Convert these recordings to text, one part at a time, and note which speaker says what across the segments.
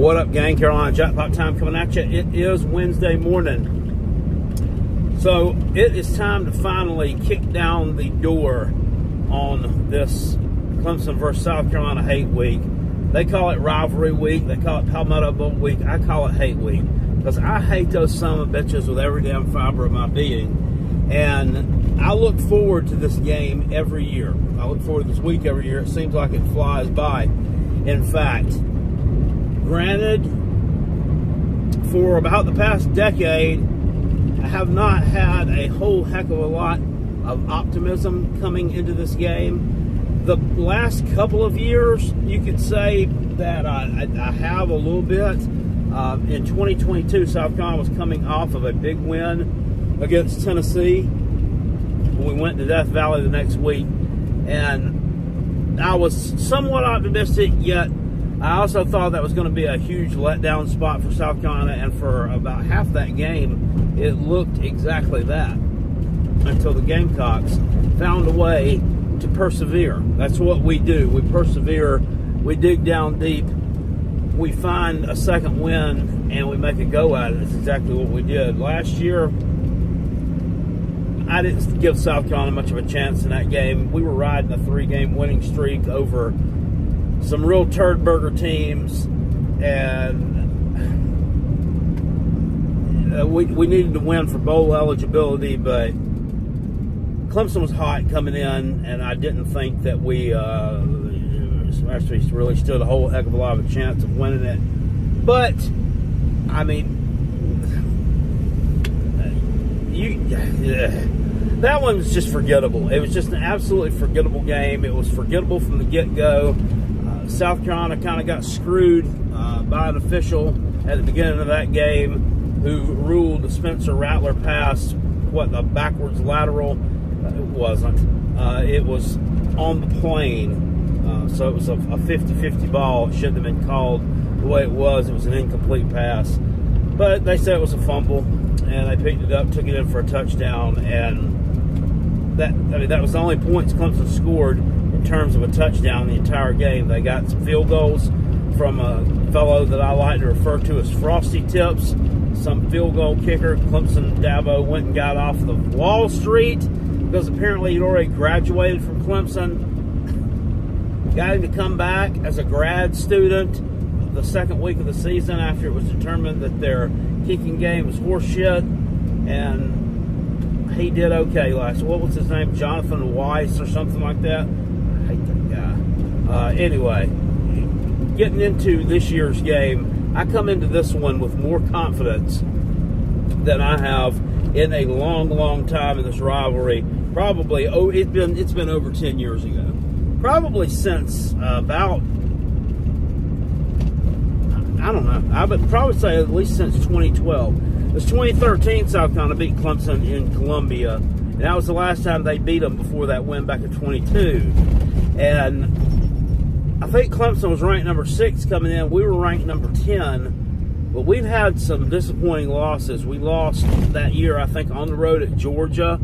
Speaker 1: What up, gang? Carolina Jackpot time coming at you. It is Wednesday morning. So it is time to finally kick down the door on this Clemson versus South Carolina hate week. They call it rivalry week. They call it Palmetto Bowl week. I call it hate week because I hate those son of bitches with every damn fiber of my being. And I look forward to this game every year. I look forward to this week every year. It seems like it flies by. In fact, granted, for about the past decade, I have not had a whole heck of a lot of optimism coming into this game the last couple of years, you could say that I, I have a little bit. Um, in 2022, South Carolina was coming off of a big win against Tennessee. We went to Death Valley the next week, and I was somewhat optimistic, yet I also thought that was going to be a huge letdown spot for South Carolina, and for about half that game, it looked exactly that until the Gamecocks found a way to persevere. That's what we do. We persevere. We dig down deep. We find a second win and we make a go at it. It's exactly what we did. Last year, I didn't give South Carolina much of a chance in that game. We were riding a three game winning streak over some real turd burger teams and uh, we, we needed to win for bowl eligibility, but Clemson was hot coming in, and I didn't think that we uh, actually really stood a whole heck of a lot of a chance of winning it. But I mean, you yeah, that one was just forgettable. It was just an absolutely forgettable game. It was forgettable from the get go. Uh, South Carolina kind of got screwed uh, by an official at the beginning of that game who ruled the Spencer Rattler pass what the backwards lateral it wasn't. Uh, it was on the plane, uh, so it was a 50-50 ball. It shouldn't have been called the way it was. It was an incomplete pass. But they said it was a fumble, and they picked it up, took it in for a touchdown, and that I mean that was the only points Clemson scored in terms of a touchdown the entire game. They got some field goals from a fellow that I like to refer to as Frosty Tips, some field goal kicker. Clemson Dabo went and got off the Wall Street because apparently he'd already graduated from Clemson. Got him to come back as a grad student the second week of the season after it was determined that their kicking game was horseshit. And he did okay last. What was his name? Jonathan Weitz or something like that. I hate that guy. Uh, anyway, getting into this year's game, I come into this one with more confidence than I have in a long, long time in this rivalry. Probably oh it's been it's been over 10 years ago. Probably since uh, about I don't know I would probably say at least since 2012 It was 2013 South Carolina beat Clemson in Columbia. And that was the last time they beat them before that win back in 22 and I think Clemson was ranked number six coming in we were ranked number 10 but we've had some disappointing losses we lost that year I think on the road at Georgia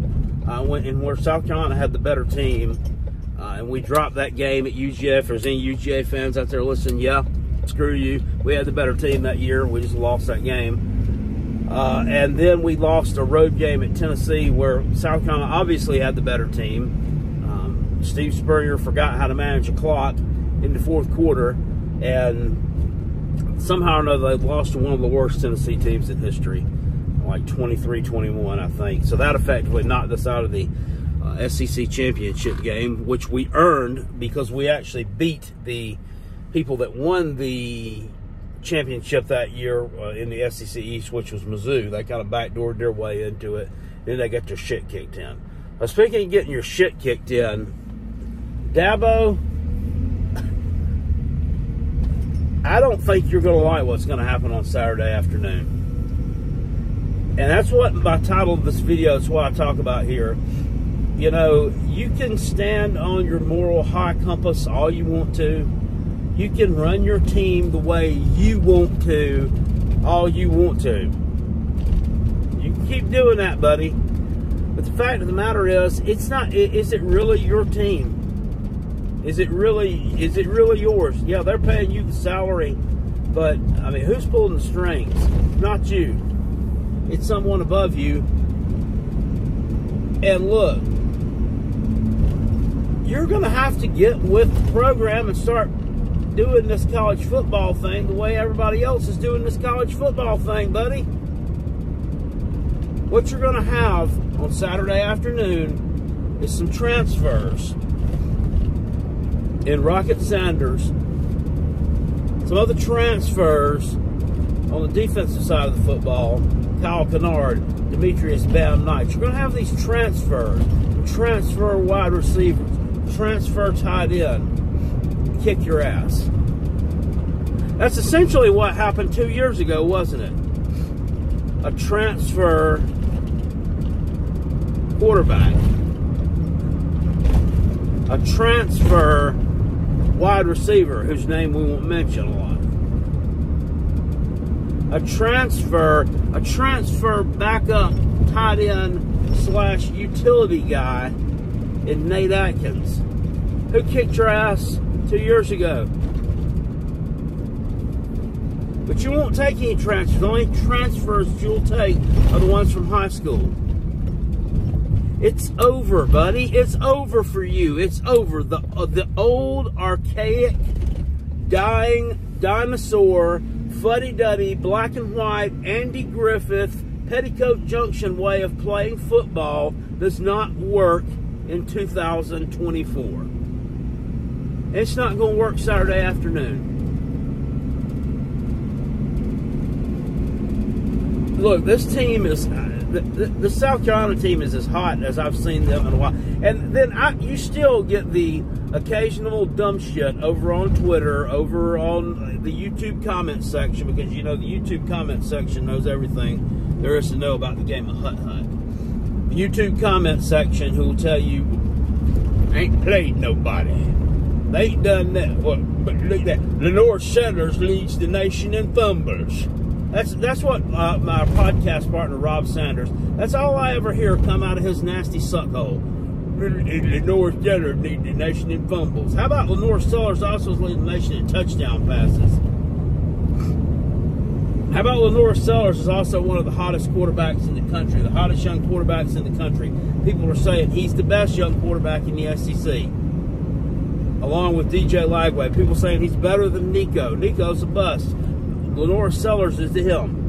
Speaker 1: uh, went and where South Carolina had the better team, uh, and we dropped that game at UGA. If there's any UGA fans out there listening, yeah, screw you. We had the better team that year. We just lost that game. Uh, and then we lost a road game at Tennessee where South Carolina obviously had the better team. Um, Steve Spurrier forgot how to manage a clock in the fourth quarter, and somehow or another they lost to one of the worst Tennessee teams in history like 23 21, I think. So that effectively knocked us out of the uh, SEC championship game, which we earned because we actually beat the people that won the championship that year uh, in the SEC East, which was Mizzou. They kind of backdoored their way into it. Then they got their shit kicked in. Now, speaking of getting your shit kicked in, Dabo, I don't think you're going to like what's going to happen on Saturday afternoon. And that's what my title of this video is what I talk about here. You know, you can stand on your moral high compass all you want to. You can run your team the way you want to, all you want to. You keep doing that, buddy. But the fact of the matter is, it's not. Is it really your team? Is it really? Is it really yours? Yeah, they're paying you the salary But I mean, who's pulling the strings? Not you. It's someone above you. And look, you're going to have to get with the program and start doing this college football thing the way everybody else is doing this college football thing, buddy. What you're going to have on Saturday afternoon is some transfers in Rocket Sanders, some other transfers on the defensive side of the football, Kyle Kennard, Demetrius Bam Knight. You're going to have these transfers, transfer wide receivers, transfer tight end, kick your ass. That's essentially what happened two years ago, wasn't it? A transfer quarterback, a transfer wide receiver whose name we won't mention a lot. A transfer, a transfer backup tight end slash utility guy in Nate Adkins, who kicked your ass two years ago. But you won't take any transfers. The only transfers you'll take are the ones from high school. It's over, buddy. It's over for you. It's over. The uh, the old archaic dying dinosaur fuddy-duddy black and white Andy Griffith Petticoat Junction way of playing football does not work in 2024. It's not going to work Saturday afternoon. look, this team is the, the, South Carolina team is as hot as I've seen them in a while. And then I, you still get the occasional dumb shit over on Twitter, over on the YouTube comment section, because you know the YouTube comment section knows everything there is to know about the game of Hut Hut. The YouTube comment section who will tell you ain't played nobody. They ain't done that. What? But look at that. LaNorris Sellers leads the nation in fumbles. That's that's what uh, my podcast partner Rob Sanders. That's all I ever hear come out of his nasty suckhole. LaNorris Sellers lead the nation in fumbles. How about LaNorris Sellers also leading the nation in touchdown passes? How about LaNorris Sellers is also one of the hottest quarterbacks in the country, the hottest young quarterbacks in the country. People are saying he's the best young quarterback in the SEC, along with DJ Lagway. People saying he's better than Nico. Nico's a bust. LaNorris Sellers is to him.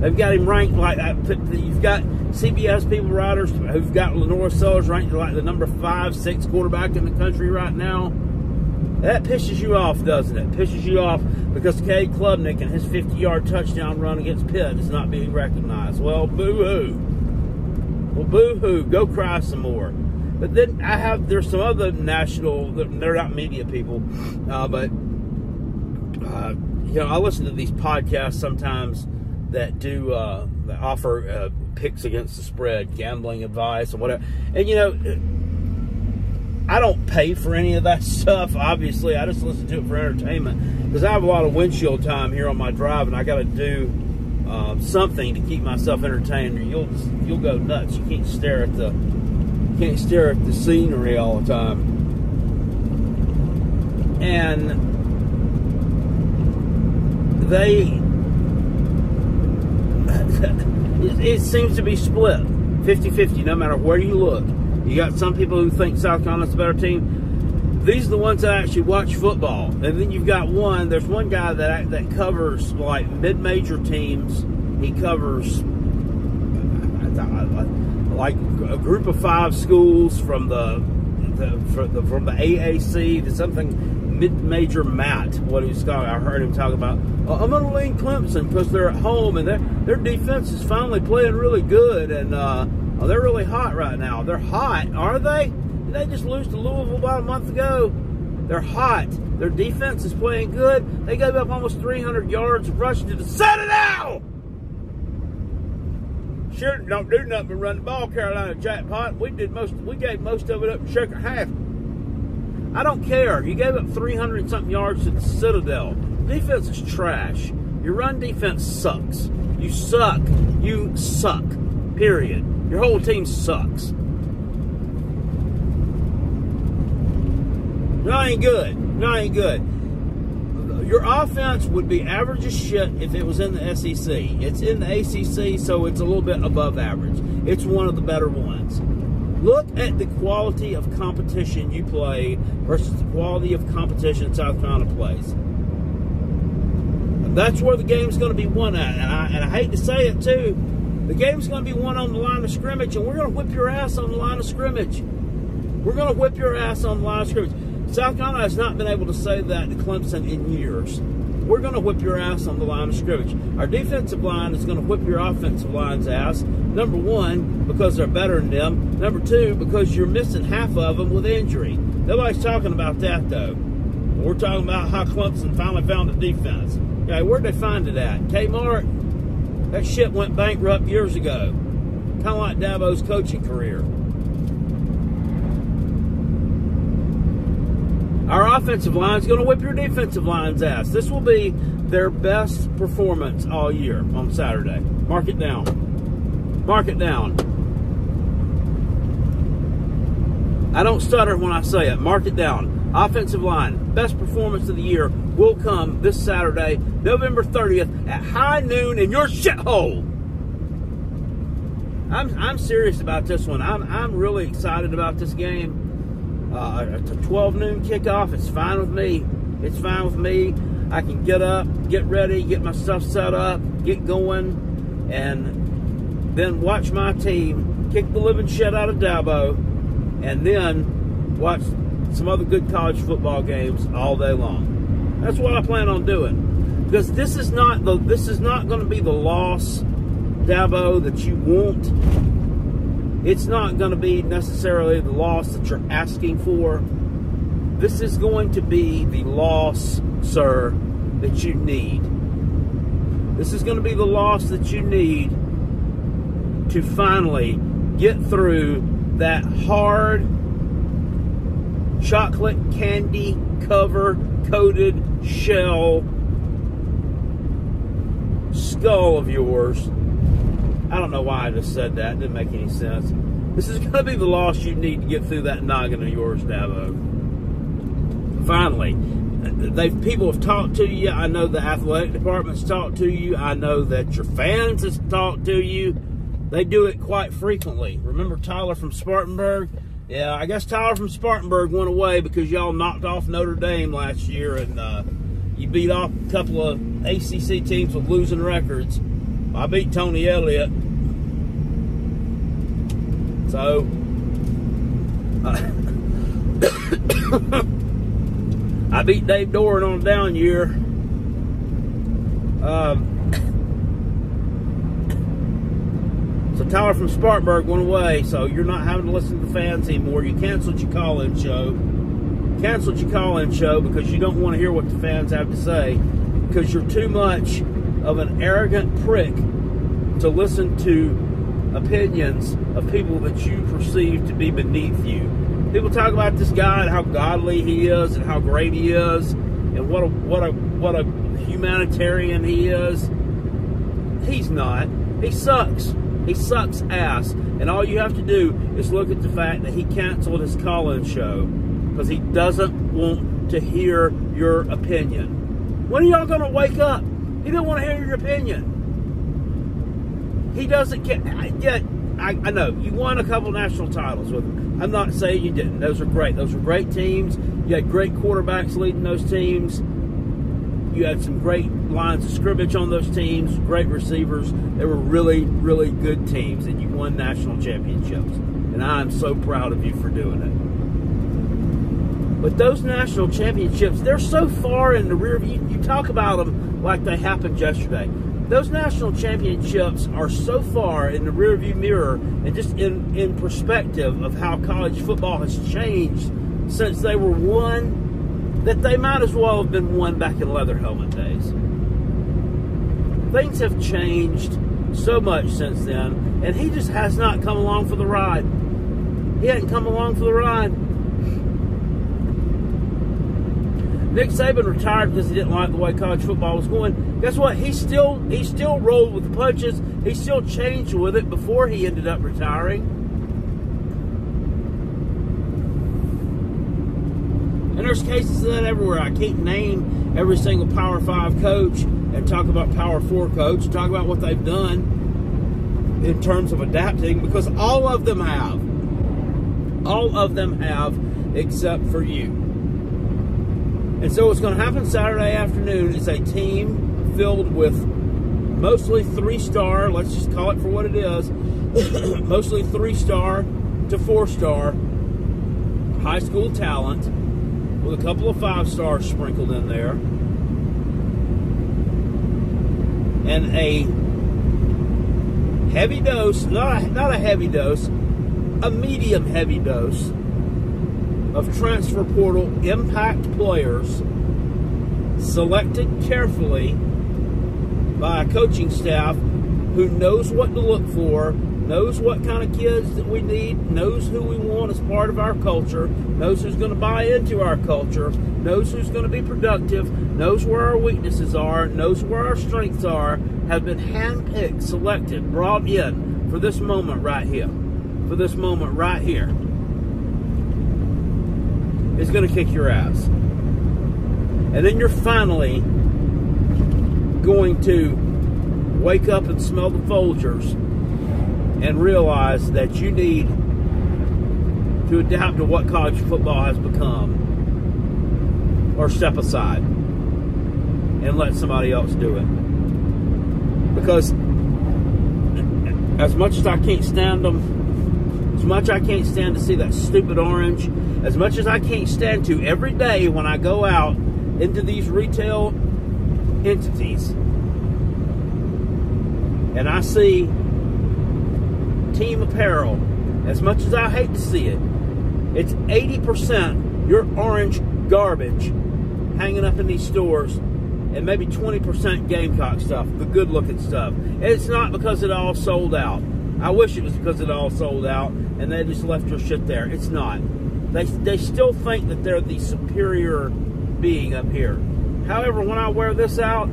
Speaker 1: They've got him ranked like uh, you've got CBS people writers who've got Lenore Sellers ranked like the number five, six quarterback in the country right now. That pisses you off, doesn't it? Pisses you off because Cade Klubnik and his 50-yard touchdown run against Pitt is not being recognized. Well, boo-hoo. Well, boo-hoo. Go cry some more. But then I have there's some other national. They're not media people, uh, but uh, you know, I listen to these podcasts sometimes that do uh, that offer uh, picks against the spread, gambling advice, or whatever. And you know, I don't pay for any of that stuff. Obviously, I just listen to it for entertainment because I have a lot of windshield time here on my drive, and I got to do uh, something to keep myself entertained. Or you'll you'll go nuts. You can't stare at the can't stare at the scenery all the time. And they it, seems to be split 50-50 no matter where you look. You got some people who think south carolina's a better team. These are the ones that actually watch football. And then you've got one there's one guy that that covers like mid-major teams. He covers like a group of five schools from the, the, from the AAC to something mid-major Matt, what he's called. I heard him talk about. Uh, I'm to lean Clemson because they're at home and their their defense is finally playing really good and uh, oh, they're really hot right now. They're hot, are they? Did they just lose to Louisville about a month ago? They're hot. Their defense is playing good. They gave up almost 300 yards rushing to the Citadel. Sure, don't do nothing but run the ball, Carolina jackpot. We did most. We gave most of it up in second half. I don't care. You gave up 300 something yards to the Citadel. Defense is trash. Your run defense sucks. You suck. You suck. Period. Your whole team sucks. Y'all ain't good. Y'all ain't good. your offense would be average as shit if it was in the SEC. It's in the ACC, so it's a little bit above average. It's one of the better ones. Look at the quality of competition you play versus the quality of competition South Carolina plays. That's where the game's going to be won at. And I, and I hate to say it too, the game's going to be won on the line of scrimmage, and we're going to whip your ass on the line of scrimmage. We're going to whip your ass on the line of scrimmage. South Carolina has not been able to say that to Clemson in years. We're going to whip your ass on the line of scrimmage. Our defensive line is going to whip your offensive line's ass. Number one, because they're better than them. Number two, because you're missing half of them with injury. Nobody's talking about that, though. We're talking about how Clemson finally found a defense. Okay, where'd they find it at? Kmart? That shit went bankrupt years ago. Kind of like Dabo's coaching career. Our offensive line is going to whip your defensive line's ass. This will be their best performance all year on Saturday. Mark it down. Mark it down. I don't stutter when I say it. Mark it down offensive line, best performance of the year will come this Saturday, November 30th at high noon in your shithole. I'm, I'm serious about this one. I'm, I'm really excited about this game. Uh, it's a 12 noon kickoff. It's fine with me. It's fine with me. I can get up, get ready, get my stuff set up, get going, and then watch my team kick the living shit out of Dabo, and then watch some other good college football games all day long. That's what I plan on doing. Because this is not the this is not going to be the loss, Dabo, that you want. It's not going to be necessarily the loss that you're asking for. This is going to be the loss, sir, that you need. This is going to be the loss that you need to finally get through that hard chocolate candy cover coated shell skull of yours. I don't know why I just said that. It didn't make any sense. This is going to be the loss you need to get through that noggin of yours, Dabo. Finally, they people have talked to you. I know the athletic department's talked to you. I know that your fans has talked to you. They do it quite frequently. Remember Tyler from Spartanburg? Yeah, I guess Tyler from Spartanburg went away because y'all knocked off Notre Dame last year and uh, you beat off a couple of ACC teams with losing records. I beat Tony Elliott. So, uh, I beat Dave Doeren on a down year. Um, So Tyler from Spartanburg went away, so you're not having to listen to the fans anymore. You canceled your call-in show. Canceled your call-in show because you don't want to hear what the fans have to say because you're too much of an arrogant prick to listen to opinions of people that you perceive to be beneath you. People talk about this guy and how godly he is and how great he is and what a what a what a humanitarian he is. He's not. He sucks. He sucks ass. And all you have to do is look at the fact that he canceled his call-in show because he doesn't want to hear your opinion. When are y'all going to wake up? He don't want to hear your opinion. He doesn't get. Yet, I, I know you won a couple national titles with him. I'm not saying you didn't. Those are great. Those were great teams. You had great quarterbacks leading those teams. You had some great lines of scrimmage on those teams, great receivers. They were really, really good teams, and you won national championships. And I'm so proud of you for doing it. But those national championships, they're so far in the rear view. You talk about them like they happened yesterday. Those national championships are so far in the rearview mirror and just in, in perspective of how college football has changed since they were won that they might as well have been won back in leather helmet days. Things have changed so much since then, and he just has not come along for the ride. He hadn't come along for the ride. Nick Saban retired because he didn't like the way college football was going. Guess what? He still he still rolled with the punches. He still changed with it before he ended up retiring. There's cases of that everywhere. I can't name every single Power Five coach and talk about Power Four coach, talk about what they've done in terms of adapting, because all of them have. All of them have, except for you. And so what's going to happen Saturday afternoon is a team filled with mostly three star, let's just call it for what it is, mostly three star to four star high school talent with a couple of five stars sprinkled in there. And a heavy dose, not a, not a heavy dose, a medium heavy dose of transfer portal impact players selected carefully by a coaching staff who knows what to look for knows what kind of kids that we need, knows who we want as part of our culture, knows who's going to buy into our culture, knows who's going to be productive, knows where our weaknesses are, knows where our strengths are, have been handpicked, selected, brought in for this moment right here. For this moment right here. Is going to kick your ass. And then you're finally going to wake up and smell the Folgers and realize that you need to adapt to what college football has become or step aside and let somebody else do it. Because as much as I can't stand them, as much I can't stand to see that stupid orange, as much as I can't stand to every day when I go out into these retail entities and I see team apparel, as much as I hate to see it, it's 80% your orange garbage hanging up in these stores and maybe 20% Gamecock stuff, the good looking stuff. And it's not because it all sold out. I wish it was because it all sold out and they just left your shit there. It's not. They, they still think that they're the superior being up here. However, when I wear this out,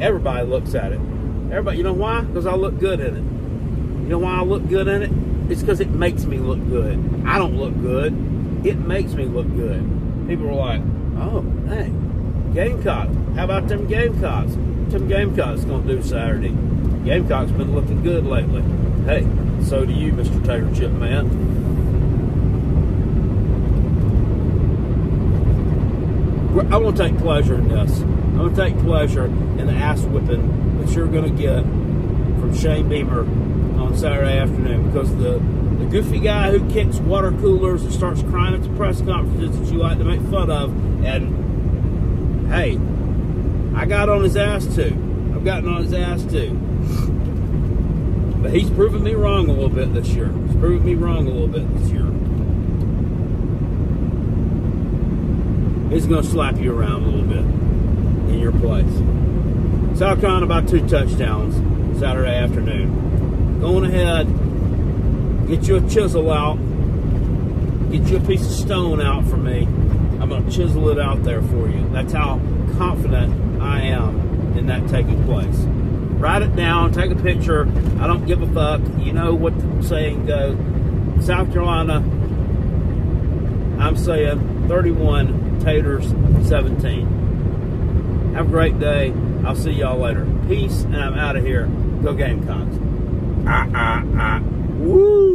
Speaker 1: everybody looks at it. Everybody, you know why? Because I look good in it. You know why I look good in it? It's because it makes me look good. I don't look good. It makes me look good. People are like, oh, hey, Gamecock. How about them Gamecocks? Them Gamecocks going to do Saturday. Gamecock's been looking good lately. Hey, so do you, Mr. Tater Chip Man. I want to take pleasure in this. I'm going to take pleasure in the ass whipping that you're going to get from Shane Beamer on Saturday afternoon because the, the goofy guy who kicks water coolers and starts crying at the press conferences that you like to make fun of, and hey, I got on his ass too. I've gotten on his ass too. But he's proven me wrong a little bit this year. He's proven me wrong a little bit this year. He's going to slap you around a little bit in your place. South Carolina about two touchdowns Saturday afternoon ahead, get you a chisel out, get you a piece of stone out for me. I'm going to chisel it out there for you. That's how confident I am in that taking place. Write it down, take a picture. I don't give a fuck. You know what the saying goes. South Carolina, I'm saying 31, Taters 17. Have a great day. I'll see y'all later. Peace, and I'm out of here. Go Gamecocks. Ah, ah, ah. Woo!